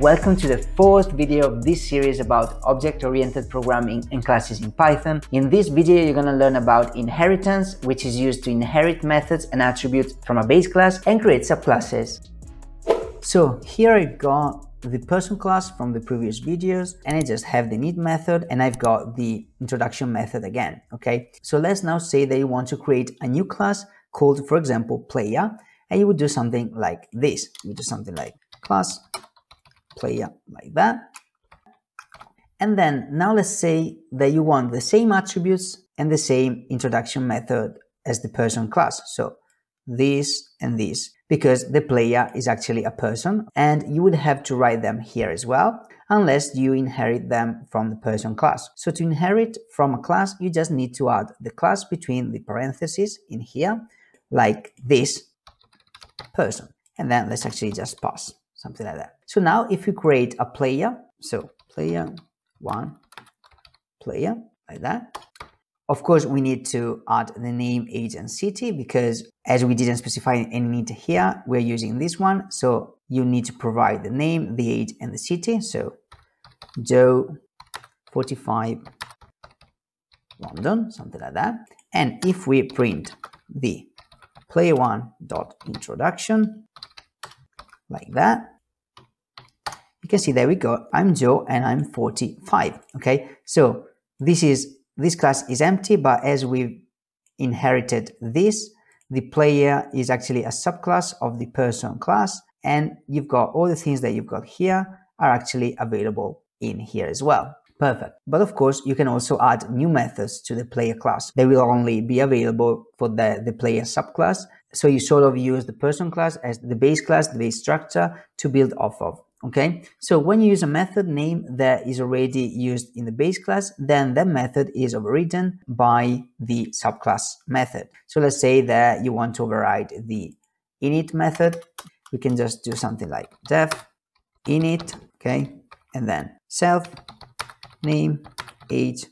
Welcome to the fourth video of this series about object-oriented programming and classes in Python. In this video, you're going to learn about inheritance, which is used to inherit methods and attributes from a base class and create subclasses. So here I've got the person class from the previous videos and I just have the init method and I've got the introduction method again, okay? So let's now say that you want to create a new class called, for example, player, and you would do something like this. You do something like class player like that. And then now let's say that you want the same attributes and the same introduction method as the person class. So this and this, because the player is actually a person and you would have to write them here as well, unless you inherit them from the person class. So to inherit from a class, you just need to add the class between the parentheses in here, like this person. And then let's actually just pass something like that. So now if we create a player, so player one, player, like that. Of course, we init to add the name, age, and city because as we didn't specify any need here, we're using this one. So you need to provide the name, the age, and the city. So Joe, 45, London, something like that. And if we print the player one dot introduction like that, you can see there we go. I'm joe and i'm 45 okay? So this is this class is empty but as we've inherited this the player is actually a subclass of the person class and you've got all the things that you've got here are actually available in here as well. Perfect. But of course you can also add new methods to the player class. They will only be available for the the player subclass. So you sort of use the person class as the base class the base structure to build off of Okay, so when you use a method name that is already used in the base class, then that method is overridden by the subclass method. So let's say that you want to override the init method. We can just do something like def init, okay, and then self name age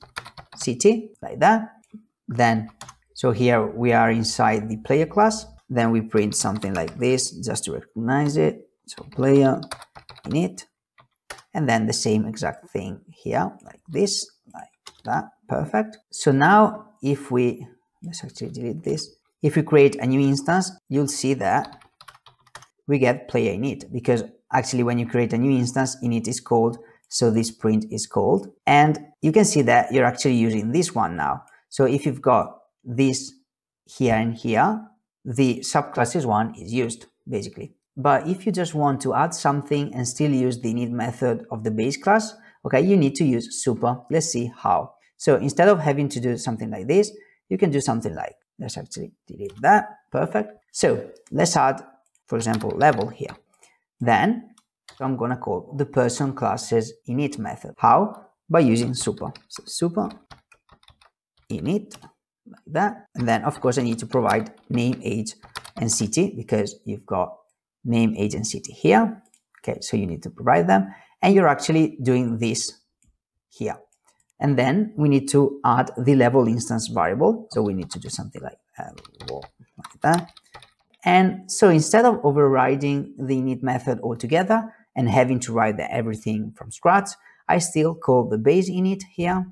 city like that. Then, so here we are inside the player class. Then we print something like this just to recognize it. So player init and then the same exact thing here like this like that. Perfect. So now if we let's actually delete this. If we create a new instance you'll see that we get player init because actually when you create a new instance init is called so this print is called. And you can see that you're actually using this one now. So if you've got this here and here the subclasses one is used basically but if you just want to add something and still use the init method of the base class, okay, you need to use super. Let's see how. So instead of having to do something like this, you can do something like, let's actually delete that. Perfect. So let's add, for example, level here. Then I'm gonna call the person classes init method. How? By using super. So super init like that. And then of course I need to provide name, age, and city because you've got name, age, and city here. Okay, so you need to provide them. And you're actually doing this here. And then we need to add the level instance variable. So we need to do something like, uh, like that. And so instead of overriding the init method altogether and having to write everything from scratch, I still call the base init here.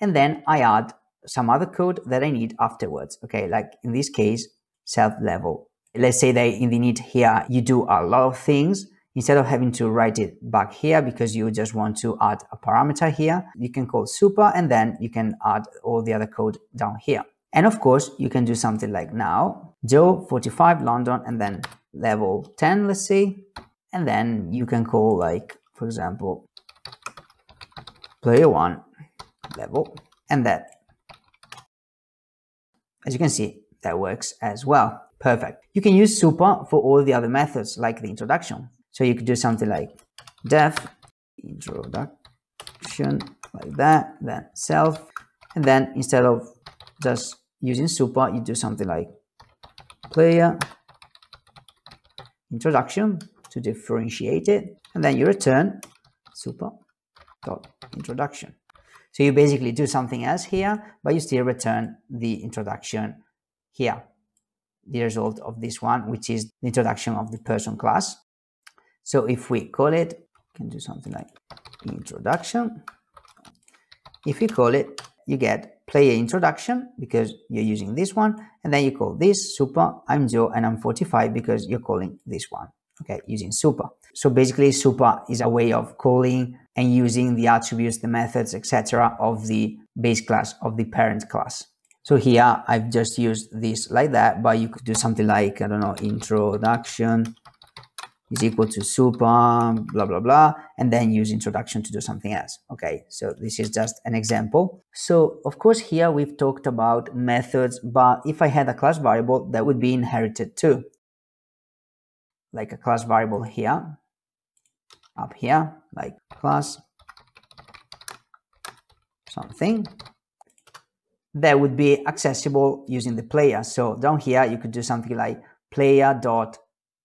And then I add some other code that I need afterwards. Okay, like in this case, self level Let's say that in the init here, you do a lot of things. Instead of having to write it back here because you just want to add a parameter here, you can call super and then you can add all the other code down here. And of course, you can do something like now, Joe 45 London and then level 10, let's say. And then you can call like, for example, player one level and that. As you can see, that works as well. Perfect. You can use super for all the other methods like the introduction. So you could do something like def introduction like that, then self, and then instead of just using super, you do something like player introduction to differentiate it, and then you return super dot introduction. So you basically do something else here, but you still return the introduction here the result of this one, which is the introduction of the person class. So if we call it, can do something like introduction. If you call it, you get player introduction because you're using this one. And then you call this super, I'm Joe and I'm 45 because you're calling this one, okay, using super. So basically super is a way of calling and using the attributes, the methods, etc. of the base class, of the parent class. So here I've just used this like that, but you could do something like, I don't know, introduction is equal to super, blah, blah, blah, and then use introduction to do something else. Okay, so this is just an example. So of course here we've talked about methods, but if I had a class variable that would be inherited too. Like a class variable here, up here, like class something that would be accessible using the player. So down here, you could do something like player dot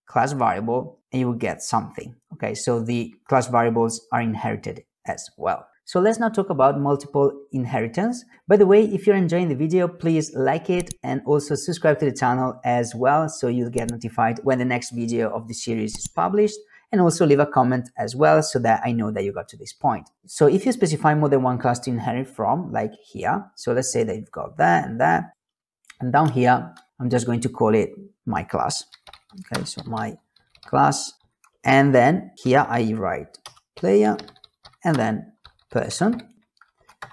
class variable and you will get something. Okay, so the class variables are inherited as well. So let's now talk about multiple inheritance. By the way, if you're enjoying the video, please like it and also subscribe to the channel as well so you'll get notified when the next video of the series is published and also leave a comment as well so that I know that you got to this point. So if you specify more than one class to inherit from, like here, so let's say that you've got that and that, and down here, I'm just going to call it my class. Okay, so my class, and then here I write player, and then person,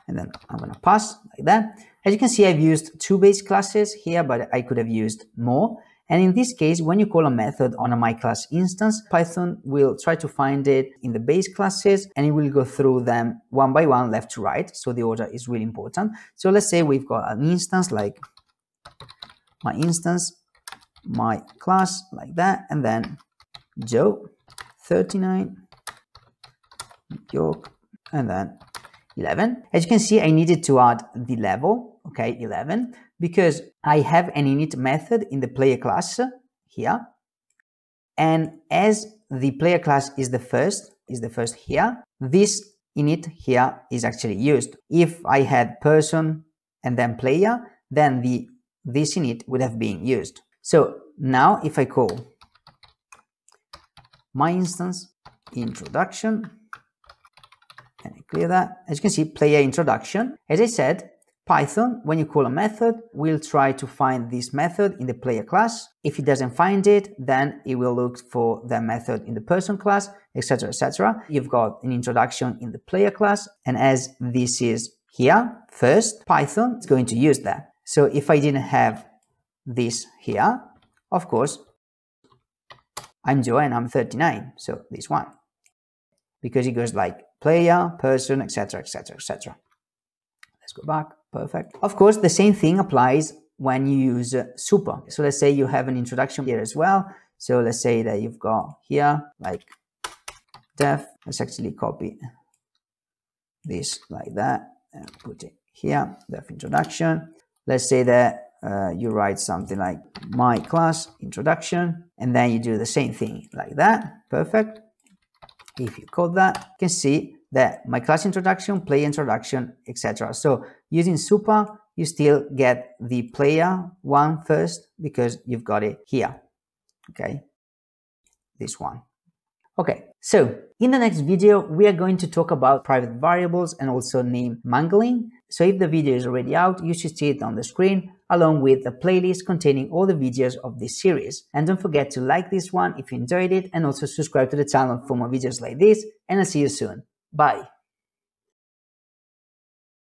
and then I'm gonna pass like that. As you can see, I've used two base classes here, but I could have used more. And in this case, when you call a method on a myClass instance, Python will try to find it in the base classes and it will go through them one by one left to right. So the order is really important. So let's say we've got an instance like my instance, my class like that, and then Joe 39, York, and then 11. As you can see, I needed to add the level, okay, 11, because I have an init method in the player class here. And as the player class is the first, is the first here, this init here is actually used. If I had person and then player, then the this init would have been used. So now if I call my instance introduction, and I clear that, as you can see, player introduction. As I said, Python, when you call a method, will try to find this method in the player class. If it doesn't find it, then it will look for the method in the person class, etc., etc. You've got an introduction in the player class, and as this is here, first, Python is going to use that. So if I didn't have this here, of course, I'm Joe and I'm 39, so this one. Because it goes like player, person, etc., etc., etc. Let's go back. Perfect. Of course, the same thing applies when you use super. So let's say you have an introduction here as well. So let's say that you've got here like def. Let's actually copy this like that and put it here, def introduction. Let's say that uh, you write something like my class introduction, and then you do the same thing like that. Perfect. If you code that, you can see that my class introduction, play introduction, etc. So using super, you still get the player one first because you've got it here. Okay, this one. Okay, so in the next video, we are going to talk about private variables and also name mangling. So if the video is already out, you should see it on the screen along with the playlist containing all the videos of this series. And don't forget to like this one if you enjoyed it and also subscribe to the channel for more videos like this and I'll see you soon. Bye.